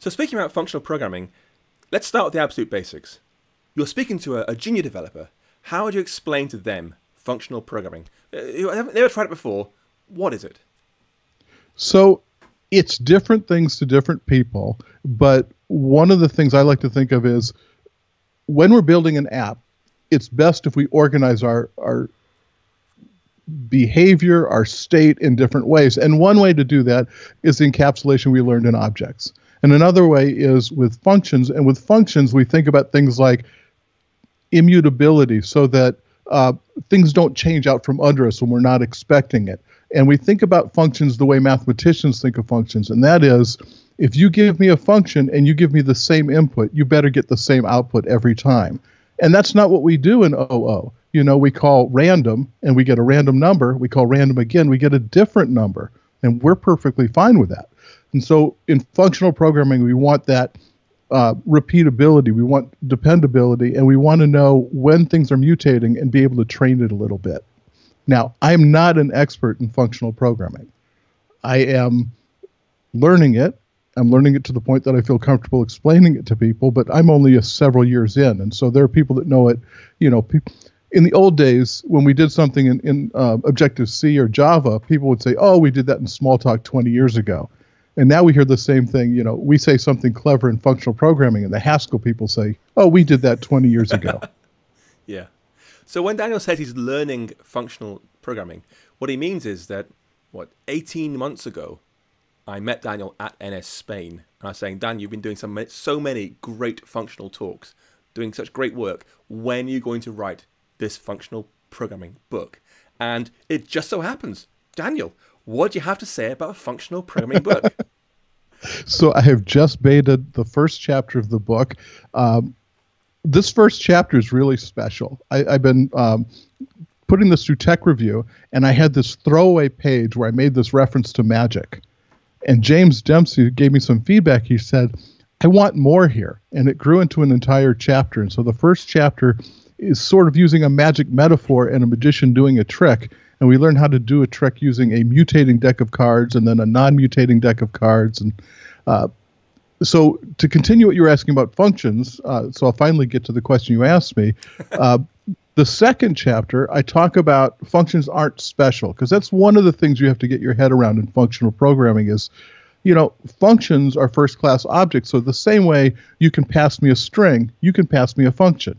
So speaking about functional programming, let's start with the absolute basics. You're speaking to a, a junior developer. How would you explain to them functional programming? Uh, they've never tried it before. What is it? So it's different things to different people, but one of the things I like to think of is when we're building an app, it's best if we organize our our behavior, our state in different ways. And one way to do that is the encapsulation we learned in objects. And another way is with functions. And with functions, we think about things like immutability so that uh, things don't change out from under us when we're not expecting it. And we think about functions the way mathematicians think of functions, and that is if you give me a function and you give me the same input, you better get the same output every time. And that's not what we do in OO. You know, we call random and we get a random number. We call random again, we get a different number. And we're perfectly fine with that. And so in functional programming, we want that uh, repeatability, we want dependability, and we want to know when things are mutating and be able to train it a little bit. Now, I'm not an expert in functional programming. I am learning it. I'm learning it to the point that I feel comfortable explaining it to people, but I'm only a several years in. And so there are people that know it, you know, pe- in the old days when we did something in, in uh, Objective C or Java, people would say, oh, we did that in Smalltalk 20 years ago. And now we hear the same thing. You know, we say something clever in functional programming, and the Haskell people say, oh, we did that 20 years ago. yeah. So when Daniel says he's learning functional programming, what he means is that, what, 18 months ago, I met Daniel at NS Spain, and I was saying, Dan, you've been doing some, so many great functional talks, doing such great work. When are you going to write this functional programming book? And it just so happens, Daniel, what do you have to say about a functional programming book? so I have just beta the first chapter of the book. Um, this first chapter is really special. I, have been um, putting this through tech review, and I had this throwaway page where I made this reference to magic. And James Dempsey gave me some feedback. He said, I want more here. And it grew into an entire chapter. And so the first chapter is sort of using a magic metaphor and a magician doing a trick. And we learn how to do a trick using a mutating deck of cards and then a non mutating deck of cards. And uh, so to continue what you were asking about functions, uh, so I'll finally get to the question you asked me. Uh, the second chapter, I talk about functions aren't special because that's one of the things you have to get your head around in functional programming is, you know, functions are first class objects. So the same way you can pass me a string, you can pass me a function.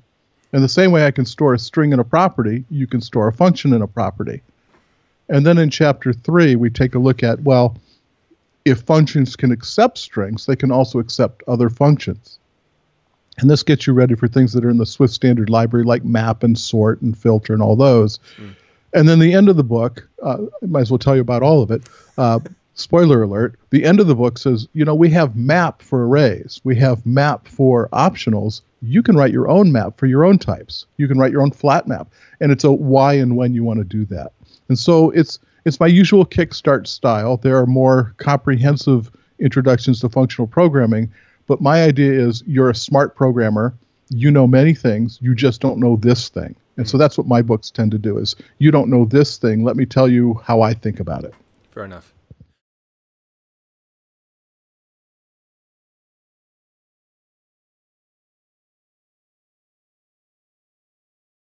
And the same way I can store a string in a property, you can store a function in a property. And then in chapter three, we take a look at, well, if functions can accept strings, they can also accept other functions. And this gets you ready for things that are in the Swift standard library, like map and sort and filter and all those. Mm. And then the end of the book, uh, I might as well tell you about all of it. Uh, spoiler alert: the end of the book says, you know, we have map for arrays, we have map for optionals. You can write your own map for your own types. You can write your own flat map, and it's a why and when you want to do that. And so it's it's my usual Kickstart style. There are more comprehensive introductions to functional programming, but my idea is you're a smart programmer. You know many things. You just don't know this thing. And so that's what my books tend to do is you don't know this thing. Let me tell you how I think about it. Fair enough.